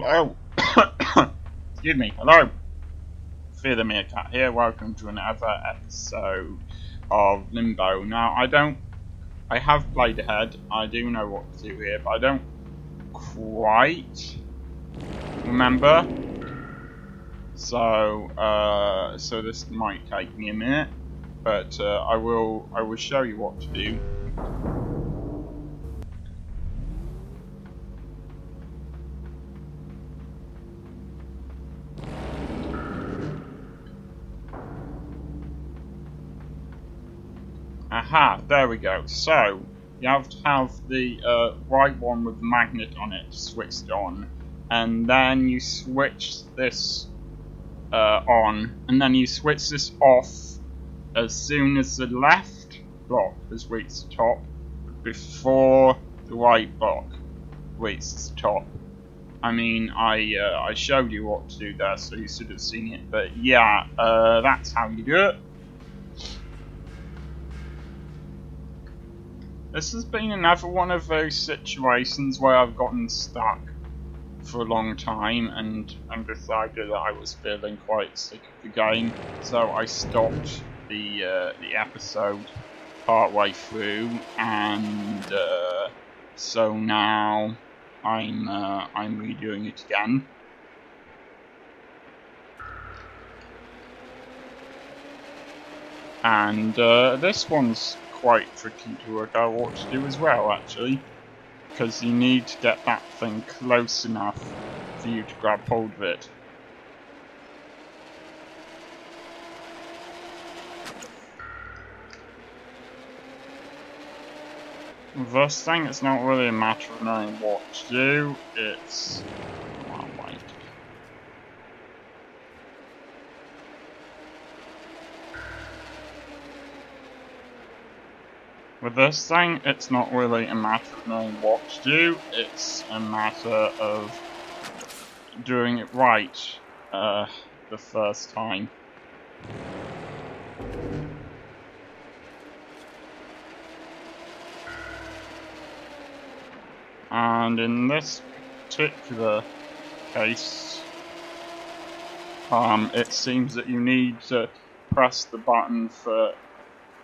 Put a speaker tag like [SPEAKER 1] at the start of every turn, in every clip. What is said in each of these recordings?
[SPEAKER 1] Hello. Excuse me. Hello. Fear the Meerkat here. Welcome to another episode of Limbo. Now, I don't. I have played ahead. I do know what to do here, but I don't quite remember. So, uh, so this might take me a minute, but uh, I will. I will show you what to do. Aha, there we go. So, you have to have the uh, right one with the magnet on it switched on, and then you switch this uh, on, and then you switch this off as soon as the left block has reached the top, before the right block reaches the top. I mean, I uh, I showed you what to do there, so you should have seen it. But yeah, uh, that's how you do it. This has been another one of those situations where I've gotten stuck for a long time and, and decided that I was feeling quite sick of the game, so I stopped the uh, the episode partway through, and uh, so now I'm uh, I'm redoing it again. And uh, this one's quite tricky to work out what to do as well, actually. Because you need to get that thing close enough for you to grab hold of it. This thing, it's not really a matter of knowing what to do, it's... Oh, wait. With this thing, it's not really a matter of knowing what to do, it's a matter of doing it right uh, the first time. And in this particular case, um, it seems that you need to press the button for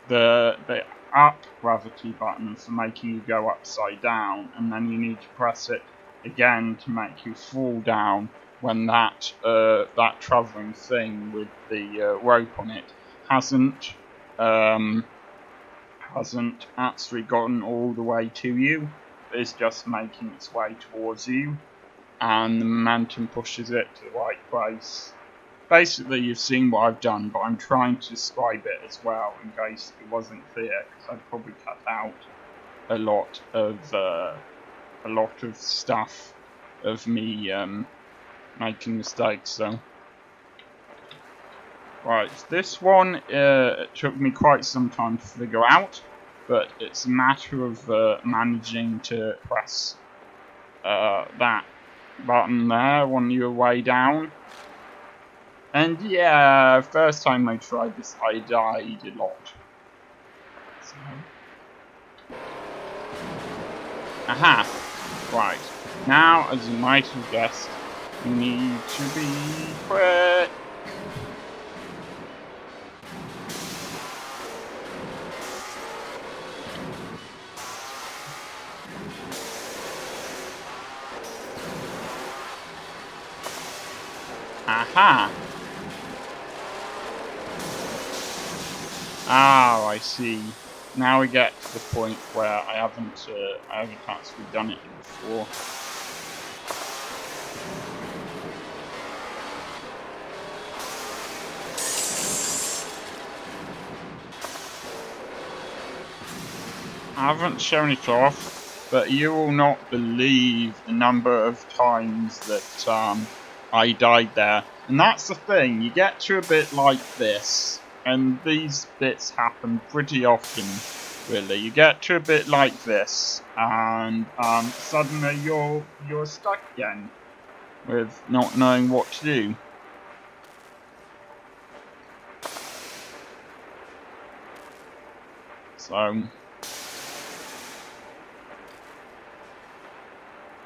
[SPEAKER 1] the the up gravity button for making you go upside down, and then you need to press it again to make you fall down when that uh, that travelling thing with the uh, rope on it hasn't um, hasn't actually gotten all the way to you. It's just making its way towards you, and the momentum pushes it to the right place basically you've seen what I've done, but I'm trying to describe it as well in case it wasn't clear, because I've probably cut out a lot of uh, a lot of stuff of me um, making mistakes. So, right, this one uh, took me quite some time to figure out, but it's a matter of uh, managing to press uh, that button there when you're way down and yeah, first time I tried this, I died a lot. So. Aha! Right. Now, as you might have guessed, you need to be quick. Aha! Oh, I see. Now we get to the point where I haven't, uh, I haven't actually done it before. I haven't shown it off, but you will not believe the number of times that um, I died there. And that's the thing, you get to a bit like this, and these bits happen pretty often really you get to a bit like this and um, suddenly you're you're stuck again with not knowing what to do so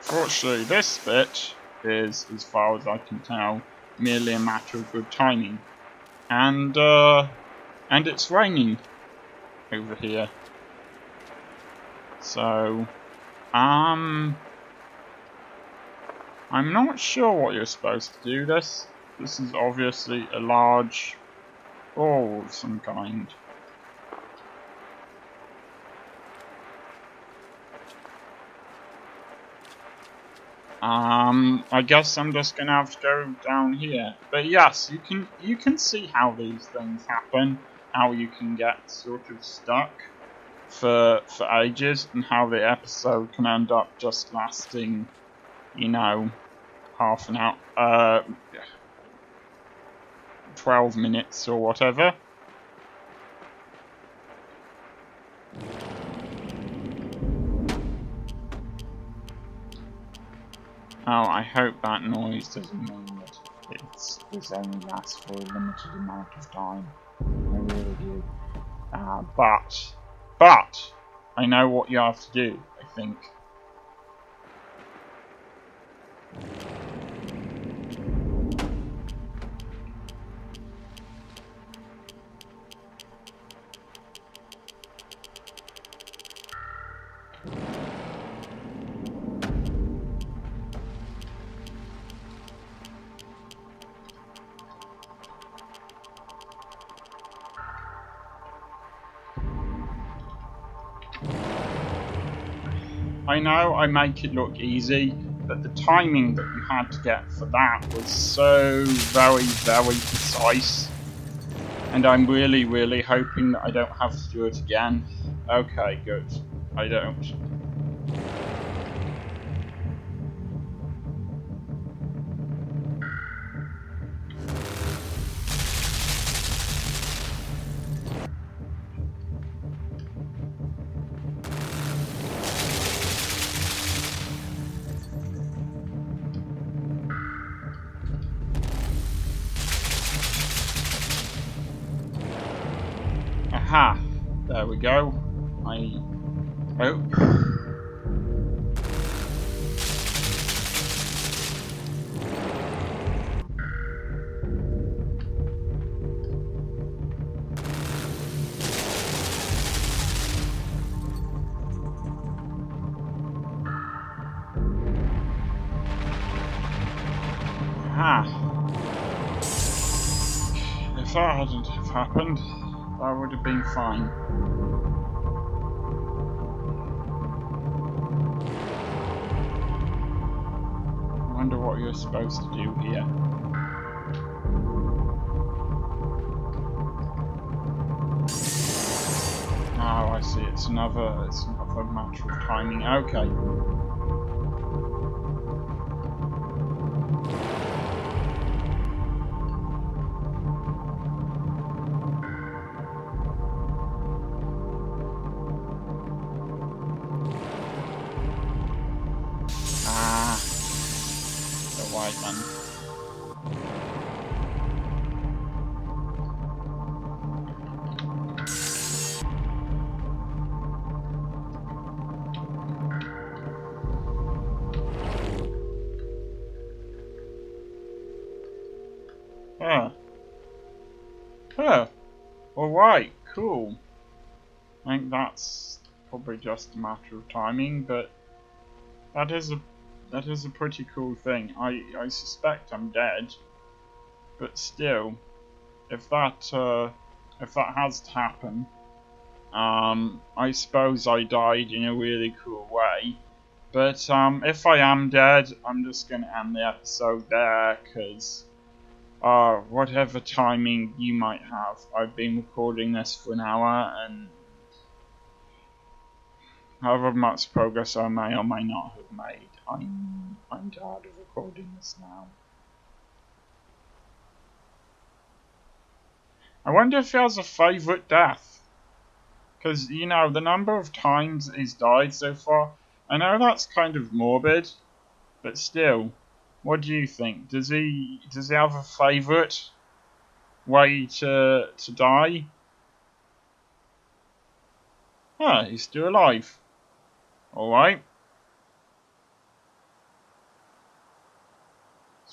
[SPEAKER 1] fortunately this bit is, as far as I can tell, merely a matter of good timing. And, uh, and it's raining over here. So, um, I'm not sure what you're supposed to do this. This is obviously a large ball of some kind. Um, I guess I'm just gonna have to go down here. But yes, you can you can see how these things happen, how you can get sort of stuck for for ages, and how the episode can end up just lasting, you know, half an hour, uh, twelve minutes or whatever. Oh, I hope that noise doesn't mean that it's, this only lasts for a limited amount of time. I really do. Uh, but, but, I know what you have to do, I think. I know I make it look easy, but the timing that you had to get for that was so very, very precise. And I'm really, really hoping that I don't have to do it again. Okay, good. I don't. Go. I hope. Aha! If that hadn't happened, that would have been fine. I wonder what you're supposed to do here. Oh, I see. It's another. It's another matter of timing. Okay. Huh. Huh. Alright, cool. I think that's probably just a matter of timing, but that is a that is a pretty cool thing. I I suspect I'm dead, but still, if that uh, if that has to happen, um, I suppose I died in a really cool way. But um, if I am dead, I'm just gonna end the episode there, cause uh, whatever timing you might have, I've been recording this for an hour and however much progress I may or may not have made, I'm, I'm tired of recording this now. I wonder if he has a favourite death. Because, you know, the number of times he's died so far, I know that's kind of morbid, but still, what do you think? Does he does he have a favourite way to to die? Ah, he's still alive. Alright.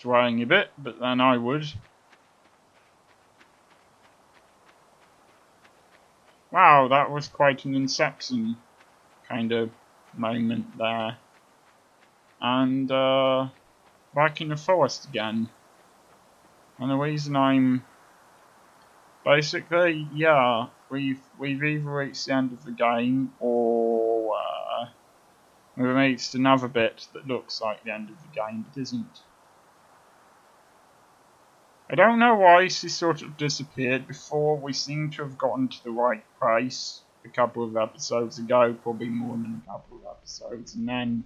[SPEAKER 1] swaying a bit, but then I would. Wow, that was quite an Inception kind of moment there. And uh, back in the forest again. And the reason I'm basically, yeah, we've we've either reached the end of the game or uh, we've reached another bit that looks like the end of the game but isn't. I don't know why she sort of disappeared before. We seem to have gotten to the right place a couple of episodes ago, probably more than a couple of episodes, and then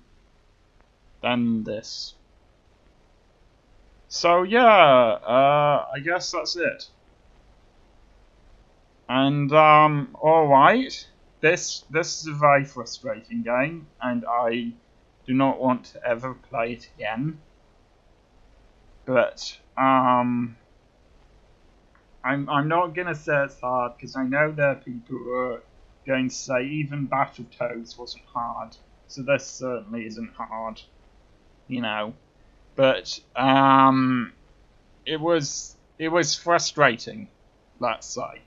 [SPEAKER 1] then this. So yeah, uh, I guess that's it. And um, all right, this this is a very frustrating game, and I do not want to ever play it again. But um, I'm I'm not gonna say it's hard because I know there are people who are going to say even Battletoads wasn't hard, so this certainly isn't hard, you know. But um, it was it was frustrating, let's say.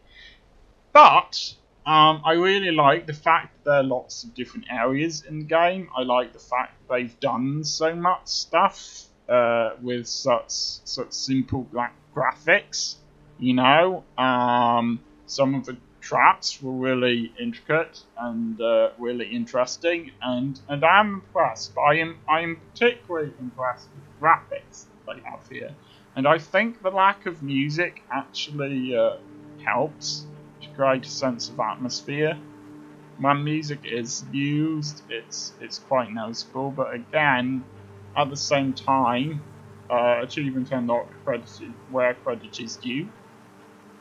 [SPEAKER 1] But um, I really like the fact that there are lots of different areas in the game. I like the fact they've done so much stuff uh, with such such simple gra- graphics. You know, um, some of the traps were really intricate and uh, really interesting, and and I'm impressed. I am I am particularly impressed with the graphics that they have here, and I think the lack of music actually uh, helps to create a sense of atmosphere. When music is used, it's it's quite noticeable, but again, at the same time, uh, achievement unlocked credited where credit is due.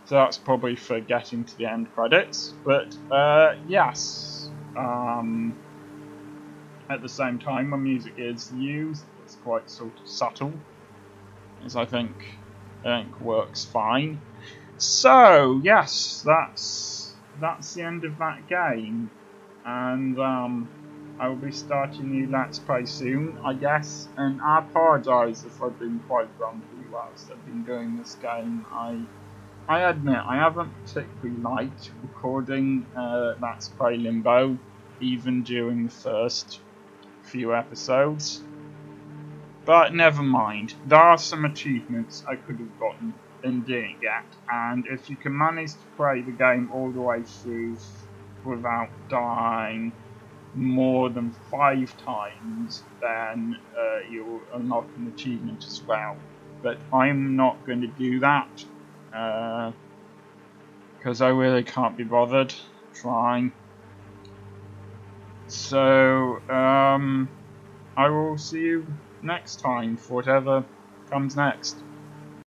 [SPEAKER 1] So that's probably for getting to the end credits. But uh, yes, um, at the same time, when music is used, it's quite sort of subtle, as I think I think works fine. So yes, that's that's the end of that game, and um, I will be starting new Let's Play soon, I guess. And I apologise if I've been quite grumpy whilst I've been doing this game. I I admit I haven't particularly liked recording uh, Let's Play Limbo, even during the first few episodes. But never mind, there are some achievements I could have gotten in doing it, and if you can manage to play the game all the way through without dying more than five times, then uh, you'll unlock an achievement as well. But I'm not going to do that because uh, I really can't be bothered trying. So, um, I will see you next time for whatever comes next.